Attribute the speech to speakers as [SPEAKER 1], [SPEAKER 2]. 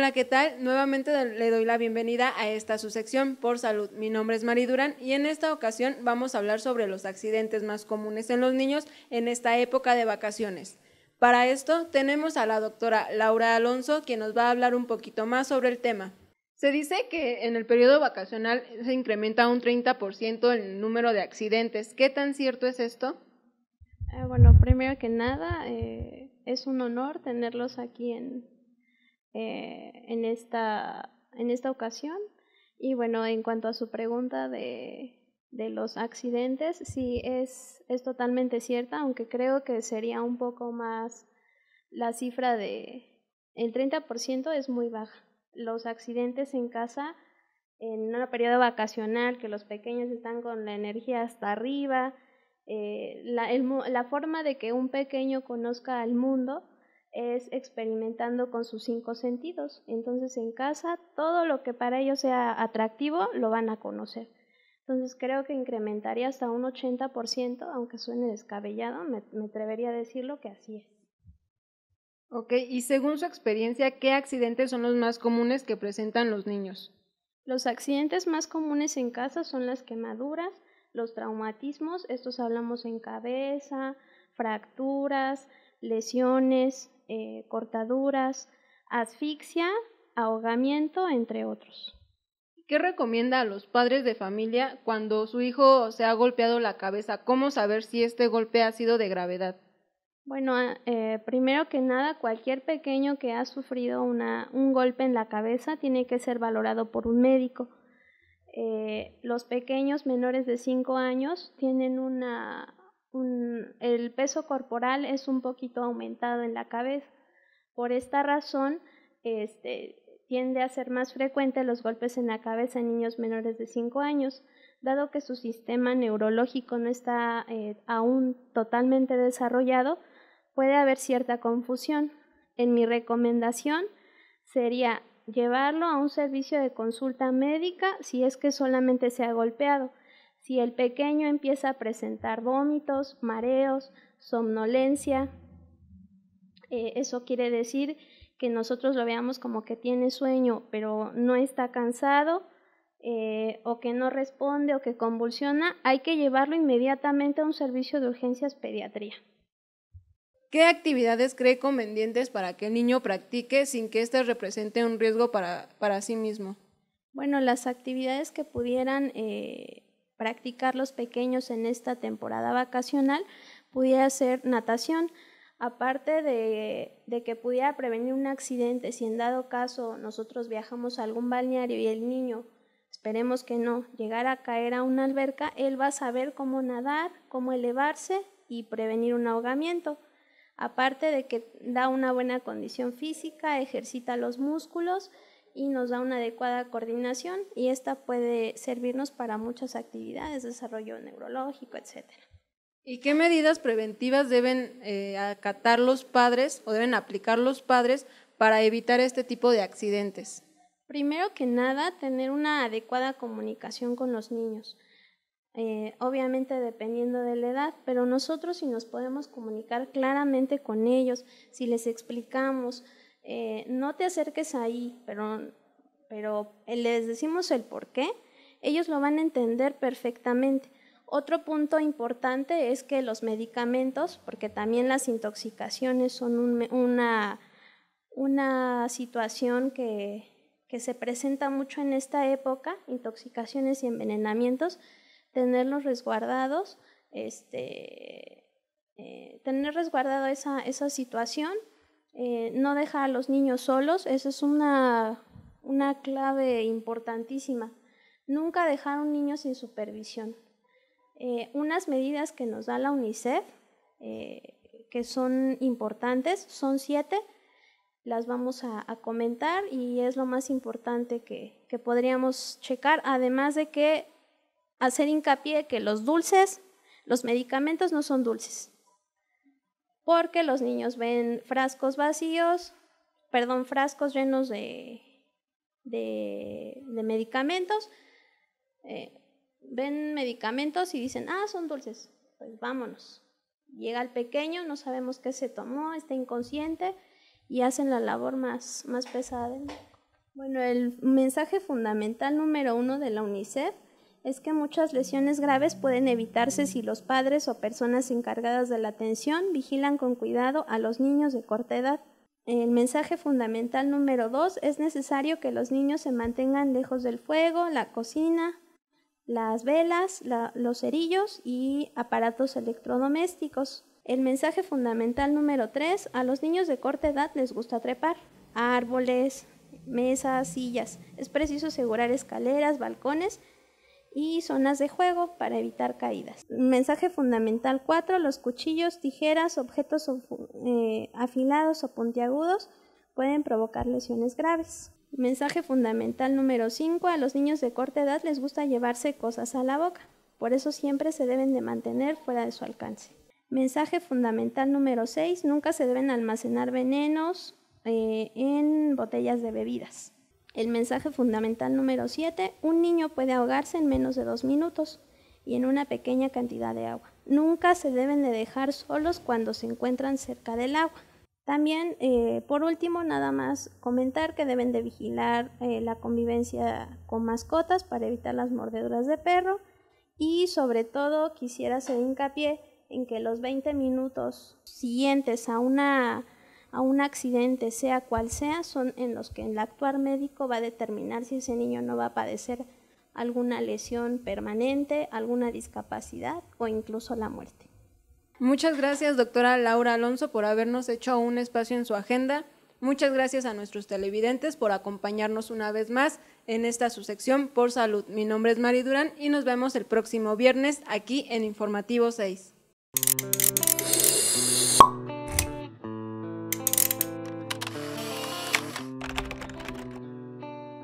[SPEAKER 1] Hola, ¿qué tal? Nuevamente le doy la bienvenida a esta su sección por salud. Mi nombre es Mari Durán y en esta ocasión vamos a hablar sobre los accidentes más comunes en los niños en esta época de vacaciones. Para esto tenemos a la doctora Laura Alonso, quien nos va a hablar un poquito más sobre el tema. Se dice que en el periodo vacacional se incrementa un 30% el número de accidentes. ¿Qué tan cierto es esto?
[SPEAKER 2] Eh, bueno, primero que nada, eh, es un honor tenerlos aquí en, eh, en, esta, en esta ocasión. Y bueno, en cuanto a su pregunta de, de los accidentes, sí es, es totalmente cierta, aunque creo que sería un poco más la cifra de el 30% es muy baja. Los accidentes en casa en un periodo vacacional, que los pequeños están con la energía hasta arriba, eh, la, el, la forma de que un pequeño conozca al mundo es experimentando con sus cinco sentidos. Entonces en casa todo lo que para ellos sea atractivo lo van a conocer. Entonces creo que incrementaría hasta un 80%, aunque suene descabellado, me, me atrevería a decirlo que así es.
[SPEAKER 1] Ok, y según su experiencia, ¿qué accidentes son los más comunes que presentan los niños?
[SPEAKER 2] Los accidentes más comunes en casa son las quemaduras, los traumatismos, estos hablamos en cabeza, fracturas, lesiones, eh, cortaduras, asfixia, ahogamiento, entre otros.
[SPEAKER 1] ¿Qué recomienda a los padres de familia cuando su hijo se ha golpeado la cabeza? ¿Cómo saber si este golpe ha sido de gravedad?
[SPEAKER 2] Bueno, eh, primero que nada, cualquier pequeño que ha sufrido una, un golpe en la cabeza tiene que ser valorado por un médico. Eh, los pequeños menores de 5 años tienen una, el peso corporal es un poquito aumentado en la cabeza. Por esta razón, este, tiende a ser más frecuente los golpes en la cabeza en niños menores de 5 años, dado que su sistema neurológico no está eh, aún totalmente desarrollado, puede haber cierta confusión. En mi recomendación sería llevarlo a un servicio de consulta médica si es que solamente se ha golpeado si el pequeño empieza a presentar vómitos, mareos, somnolencia, eh, eso quiere decir que nosotros lo veamos como que tiene sueño, pero no está cansado, eh, o que no responde o que convulsiona, hay que llevarlo inmediatamente a un servicio de urgencias pediatría.
[SPEAKER 1] ¿Qué actividades cree convenientes para que el niño practique sin que éste represente un riesgo para, para sí mismo?
[SPEAKER 2] Bueno, las actividades que pudieran eh, practicar los pequeños en esta temporada vacacional pudiera ser natación. Aparte de, que pudiera prevenir un accidente, si en dado caso nosotros viajamos a algún balneario y el niño, esperemos que no, llegara a caer a una alberca, él va a saber cómo nadar, cómo elevarse y prevenir un ahogamiento. Aparte de que da una buena condición física, ejercita los músculos y nos da una adecuada coordinación y esta puede servirnos para muchas actividades, desarrollo neurológico, etc.
[SPEAKER 1] ¿Y qué medidas preventivas deben eh, acatar los padres o deben aplicar los padres para evitar este tipo de accidentes?
[SPEAKER 2] Primero que nada, tener una adecuada comunicación con los niños. Eh, obviamente dependiendo de la edad, pero nosotros si nos podemos comunicar claramente con ellos, si les explicamos, eh, no te acerques ahí, pero, pero les decimos el por qué, ellos lo van a entender perfectamente. Otro punto importante es que los medicamentos, porque también las intoxicaciones son una, una situación que, que se presenta mucho en esta época, intoxicaciones y envenenamientos, tenerlos resguardados, este, eh, tener resguardado esa, esa situación eh, no dejar a los niños solos, eso es una, una clave importantísima. Nunca dejar a un niño sin supervisión. Eh, unas medidas que nos da la UNICEF, eh, que son importantes, son siete, las vamos a, comentar y es lo más importante que, que podríamos checar, además de que hacer hincapié que los dulces, los medicamentos no son dulces porque los niños ven frascos vacíos, perdón, frascos llenos de, de, medicamentos, eh, ven medicamentos y dicen, ah, son dulces, pues vámonos. Llega el pequeño, no sabemos qué se tomó, está inconsciente y hacen la labor más, más pesada. Bueno, el mensaje fundamental número uno de la UNICEF es que muchas lesiones graves pueden evitarse si los padres o personas encargadas de la atención vigilan con cuidado a los niños de corta edad. El mensaje fundamental número dos es necesario que los niños se mantengan lejos del fuego, la cocina, las velas, los cerillos y aparatos electrodomésticos. El mensaje fundamental número tres, a los niños de corta edad les gusta trepar, árboles, mesas, sillas. Es preciso asegurar escaleras, balcones y zonas de juego para evitar caídas. Mensaje fundamental 4. Los cuchillos, tijeras, objetos eh, afilados o puntiagudos pueden provocar lesiones graves. Mensaje fundamental número 5. A los niños de corta edad les gusta llevarse cosas a la boca. Por eso siempre se deben de mantener fuera de su alcance. Mensaje fundamental número 6. Nunca se deben almacenar venenos eh, en botellas de bebidas. El mensaje fundamental número 7, un niño puede ahogarse en menos de dos minutos y en una pequeña cantidad de agua. Nunca se deben de dejar solos cuando se encuentran cerca del agua. También, eh, por último, nada más comentar que deben de vigilar eh, la convivencia con mascotas para evitar las mordeduras de perro y sobre todo quisiera hacer hincapié en que los 20 minutos siguientes a una a un accidente, sea cual sea, son en los que el actuar médico va a determinar si ese niño no va a padecer alguna lesión permanente, alguna discapacidad o incluso la muerte.
[SPEAKER 1] Muchas gracias, doctora Laura Alonso, por habernos hecho un espacio en su agenda. Muchas gracias a nuestros televidentes por acompañarnos una vez más en esta su sección por salud. Mi nombre es Mari Durán y nos vemos el próximo viernes aquí en Informativo 6.